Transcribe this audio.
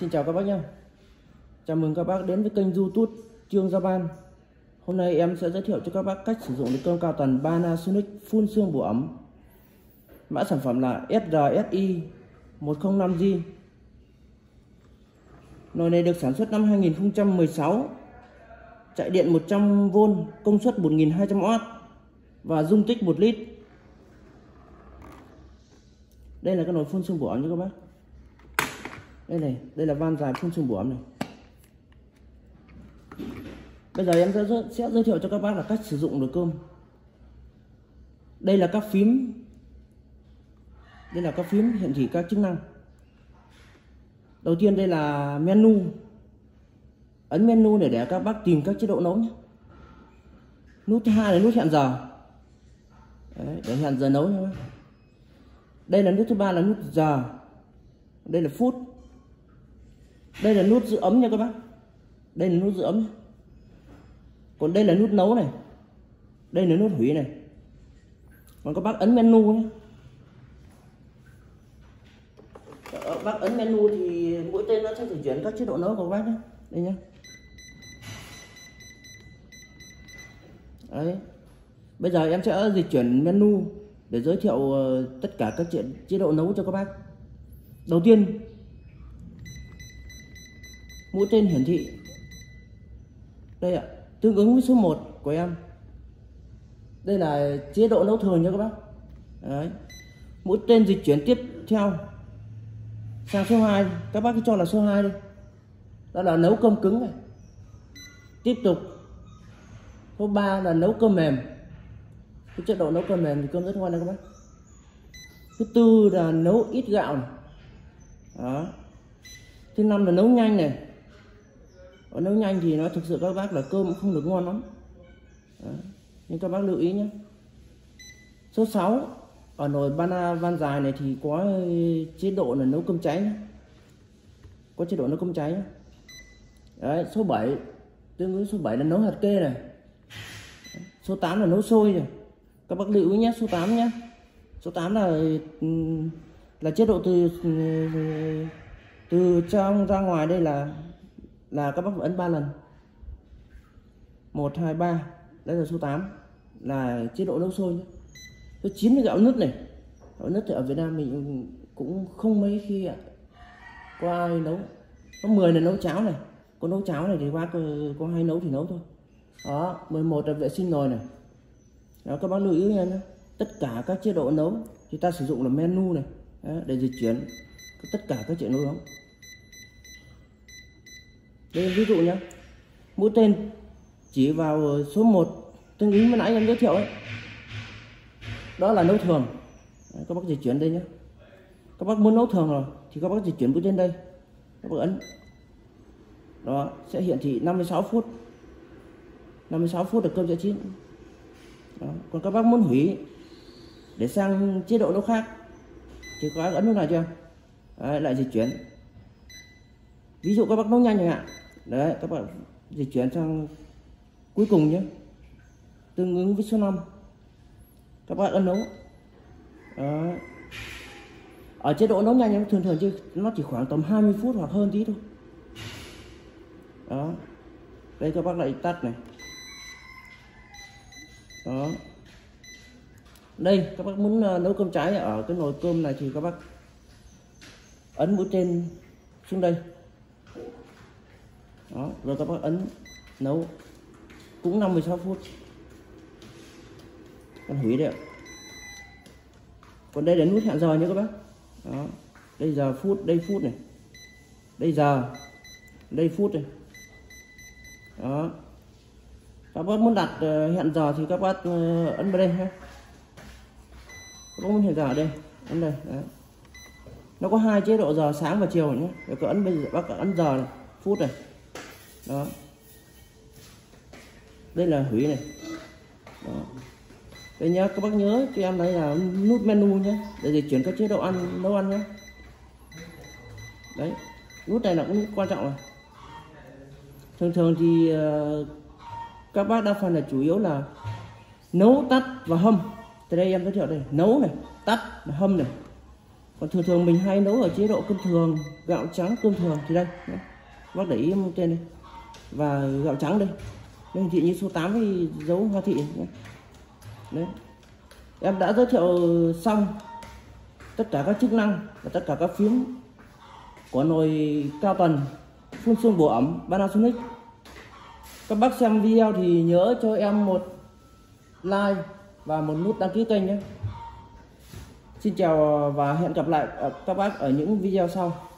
Xin chào các bác nhé. Chào mừng các bác đến với kênh youtube Trương Gia Ban. Hôm nay em sẽ giới thiệu cho các bác cách sử dụng được cơm cao tần Panasonic phun xương bổ ấm. Mã sản phẩm là SRSI 105G Nồi này được sản xuất năm 2016 Chạy điện 100V, công suất 1200W Và dung tích 1 lít. Đây là cái nồi phun xương bổ ấm nha các bác đây này đây là van dài không trùng bổ ấm này. Bây giờ em sẽ, sẽ giới thiệu cho các bác là cách sử dụng nồi cơm. Đây là các phím. Đây là các phím hiển thị các chức năng. Đầu tiên đây là menu. Ấn menu để để các bác tìm các chế độ nấu nhé. Nút thứ hai là nút hẹn giờ. Đấy, để hẹn giờ nấu nhé. đây là nút thứ ba là nút giờ. Đây là phút đây là nút giữ ấm nha các bác. Đây là nút giữ ấm. Còn đây là nút nấu này. Đây là nút hủy này. Còn các bác ấn menu nhé. Các bác ấn menu thì mỗi tên nó sẽ thể chuyển các chế độ nấu của các bác nhé. Đây nhé. Đấy. Bây giờ em sẽ dịch chuyển menu để giới thiệu ờ, tất cả các chế độ nấu cho các bác. Đầu tiên mũi tên hiển thị. Đây ạ, tương ứng với số 1 của em. Đây là chế độ nấu thường nha các bác. Đấy. mũi tên dịch chuyển tiếp theo sang số 2 các bác cứ cho là số 2 đi. Đó là nấu cơm cứng này. Tiếp tục. Số 3 là nấu cơm mềm. Cái chế độ nấu cơm mềm thì cơm rất ngon đấy các bác. Thứ tư là nấu ít gạo này. Đó. Thứ năm là nấu nhanh này còn nấu nhanh thì nó thực sự các bác là cơm cũng không được ngon lắm Đấy. nhưng các bác lưu ý nhé số 6 ở nồi bana van dài này thì có chế độ là nấu cơm cháy nhé. có chế độ nấu cơm cháy nhé. Đấy, số 7 tương ứng số 7 là nấu hạt kê này số 8 là nấu sôi này các bác lưu ý nhé số 8 nhé số 8 là là chế độ từ từ trong ra ngoài đây là là các bác phải ấn 3 lần. 1 2 3 đây là số 8 là chế độ nấu sôi nhé. Số 9 là gạo nứt này gạo nứt thì ở Việt Nam mình cũng không mấy khi ạ. Có ai nấu? Có 10 là nấu cháo này. Có nấu cháo này thì bác ờ, có hay nấu thì nấu thôi. Đó 11 là vệ sinh nồi này. Đó, các bác lưu ý nha tất cả các chế độ nấu thì ta sử dụng là menu này đó, để dịch chuyển tất cả các chế độ nấu đây ví dụ nhé mũi tên chỉ vào ờ, số 1 tương ứng với nãy em giới thiệu ấy. Đó là nấu thường. Đấy, các bác dịch chuyển đây nhé các bác muốn nấu thường rồi thì các bác dịch chuyển mũi tên đây. Các bác ấn. Đó sẽ hiện thị 56 phút. 56 phút được cơm sẽ chín. Đó. còn các bác muốn hủy để sang chế độ nấu khác thì các bác ấn nút này chưa? Đấy, lại dịch chuyển. Ví dụ các bác nấu nhanh chẳng hạn đấy, các bạn dịch chuyển sang cuối cùng nhé. Tương ứng với số 5 các bạn ấn nấu. Ở chế độ nấu nhanh thường thường chứ, nó chỉ khoảng tầm 20 phút hoặc hơn tí thôi. Đó. Đây các bác lại tắt này. Đó. Đây, các bác muốn ờ, nấu cơm trái ở cái nồi cơm này thì các bác ấn mũi trên xuống đây đó rồi các bác ấn nấu. Cũng 56 phút. Con hủy đấy ạ. Còn đây là nút hẹn giờ nhé các bác. Đó đây giờ phút đây phút này. Đây giờ đây phút này. Đó. Các bác muốn đặt ờ, hẹn giờ thì các bác ờ, ấn vào đây ha. Các bác muốn hẹn giờ ở đây ấn đây đó. nó có hai chế độ giờ sáng và chiều nhé. Để bác ấn bây giờ bác ấn giờ này, phút này đó. Đây là hủy này. Đó. đây nhá các bác nhớ cho em đây là nút menu nhé. Để di chuyển các chế độ ăn nấu ăn nhé. Đấy. Nút này là cũng quan trọng rồi. Thường thường thì uh, các bác đa phần là chủ yếu là nấu tắt và hâm. Từ đây em giới thiệu đây nấu này tắt và hâm này. Còn thường thường mình hay nấu ở chế độ cơm thường gạo trắng cơm thường thì đây. Bác để ý trên đây và gạo trắng đây. Đây thị như số 8 thì dấu hoa thị. Nhé. đấy. Em đã giới thiệu xong tất cả các chức năng và tất cả các phím của nồi cao tần, phun xương bổ ẩm, Panasonic. Các bác xem video thì nhớ cho em một like và một nút đăng ký kênh nhé. Xin chào và hẹn gặp lại à, các bác ở những video sau.